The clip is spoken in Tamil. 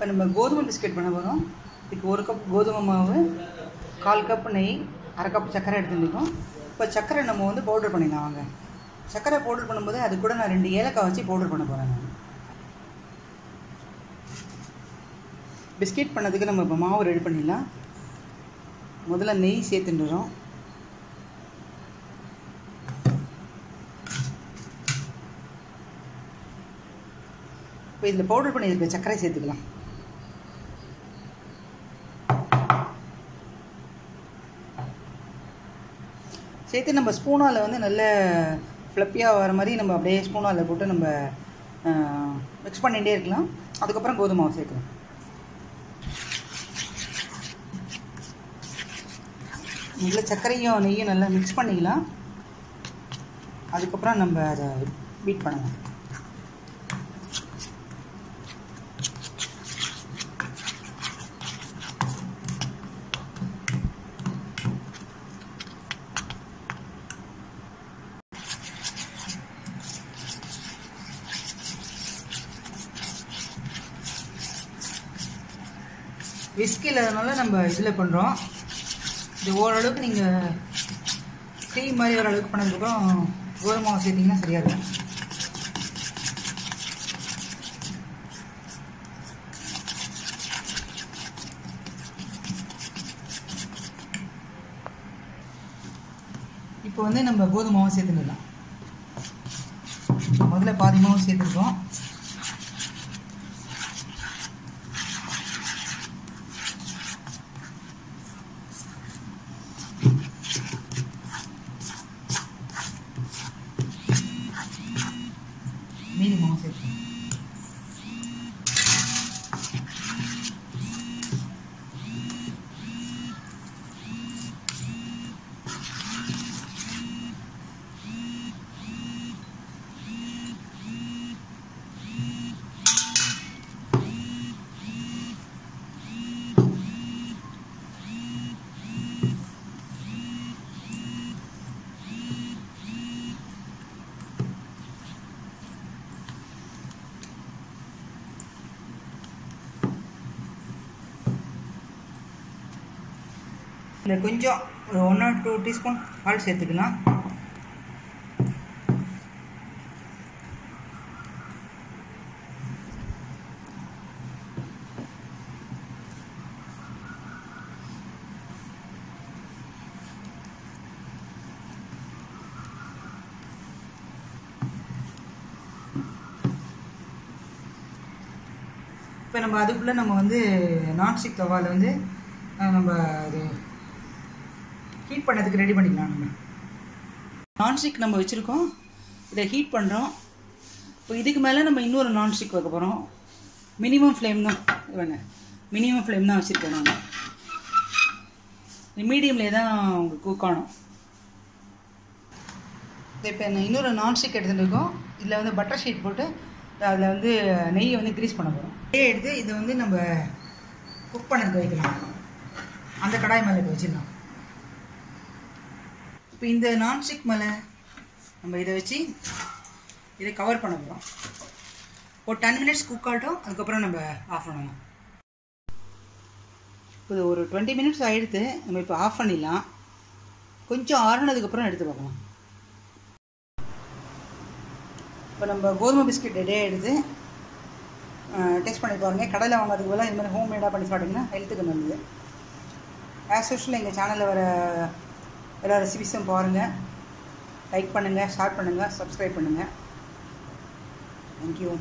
இப்போ நம்ம கோதுமை பிஸ்கெட் பண்ண போகிறோம் இதுக்கு ஒரு கப் கோதுமை மாவு கால் கப் நெய் அரை கப் சர்க்கரை எடுத்துருக்கோம் இப்போ சர்க்கரை நம்ம வந்து பவுடர் பண்ணிடலாம் வாங்க. சர்க்கரை பவுடர் பண்ணும்போது அது கூட நான் ரெண்டு ஏலக்காய் வச்சு பவுடர் பண்ண போகிறேன் நான். பிஸ்கெட் பண்ணதுக்கு நம்ம இப்போ மாவு ரெடி பண்ணிடலாம். முதல்ல நெய் சேர்த்துட்டுறோம். இப்போ இதில் பவுடர் பண்ணியிருக்க சர்க்கரை சேர்த்துக்கலாம். சேர்த்து நம்ம ஸ்பூனால் வந்து நல்ல ஃப்ளப்பியாக வர மாதிரி நம்ம அப்படியே ஸ்பூனால் போட்டு நம்ம மிக்ஸ் பண்ணிகிட்டே இருக்கலாம். அதுக்கப்புறம் கோதுமை மாவு சேர்க்கலாம். நல்ல சர்க்கரையும் நெய்யும் நல்லா மிக்ஸ் பண்ணிக்கலாம். அதுக்கப்புறம் நம்ம அதை பீட் பண்ணலாம். விஸ்க் இல்லாதனால நம்ம இதில் பண்ணுறோம் இது ஓரளவுக்கு நீங்கள் க்ரீம் மாதிரி ஓரளவுக்கு பண்ணதுக்கப்புறம் கோதுமை மாவு சேர்த்திங்கன்னா சரியாக இருக்கும். இப்போ வந்து நம்ம கோதுமை மாவு சேர்த்துக்கலாம் முதல்ல பாதி மாவு சேர்த்துருக்கோம். mínimo não sei. இதில் கொஞ்சம் ஒரு ஒன் ஆர் டூ டீஸ்பூன் பால் சேர்த்துக்கலாம். இப்போ நம்ம அதுக்குள்ளே நம்ம வந்து நான்ஸ்டிக் தவாவில் வந்து நம்ம அது ஹீட் பண்ணதுக்கு ரெடி பண்ணிக்கலாம் நம்ம. நான்ஸ்டிக் நம்ம வச்சுருக்கோம். இதை ஹீட் பண்ணுறோம் இப்போ இதுக்கு மேலே நம்ம இன்னொரு நான்ஸ்டிக் வைக்க போகிறோம் மினிமம் ஃப்ளேம் தான். வேணு மினிமம் ஃப்ளேம் தான் வச்சுருக்கேன் நான் மீடியம்லேயே தான் உங்களுக்கு குக் ஆகணும். இப்போ என்ன இன்னொரு நான்ஸ்டிக் எடுத்துகிட்டுருக்கோம் இதில் வந்து பட்டர் ஷீட் போட்டு அதில் வந்து நெய்யை வந்து க்ரீஸ் பண்ண போகிறோம் நெய்யை எடுத்து இதை வந்து நம்ம குக் பண்ணதுக்கு வைக்கலாம். அந்த கடாய் மேலே இதை வச்சிடலாம். இப்போ இந்த நான்ஸ்டிக் மலை நம்ம இதை வச்சு இதை கவர் பண்ண போகிறோம் ஒரு டென் மினிட்ஸ் குக் ஆகட்டும் அதுக்கப்புறம் நம்ம ஆஃப் பண்ணலாம். இது ஒரு டுவெண்ட்டி மினிட்ஸ் ஆகிடுத்து நம்ம இப்போ ஆஃப் பண்ணிடலாம். கொஞ்சம் ஆறுனதுக்கப்புறம் எடுத்து பார்க்கலாம். இப்போ நம்ம கோதுமை பிஸ்கெட் ரெடி ஆகிடுது டேஸ்ட் பண்ணி பாருங்க. கடையில் வாங்கிறதுக்கு பதிலாக இது மாதிரி ஹோம் மேடாக பண்ணி சாப்பிட்டிங்கன்னா ஹெல்த்துக்கு நல்லது. ஆஸ் யூஷுவல் எங்கள் சேனலில் வர எல்லா ரெசிபிஸும் பாருங்கள் லைக் பண்ணுங்கள் ஷேர் பண்ணுங்கள் சப்ஸ்கிரைப் பண்ணுங்கள் தேங்க்யூ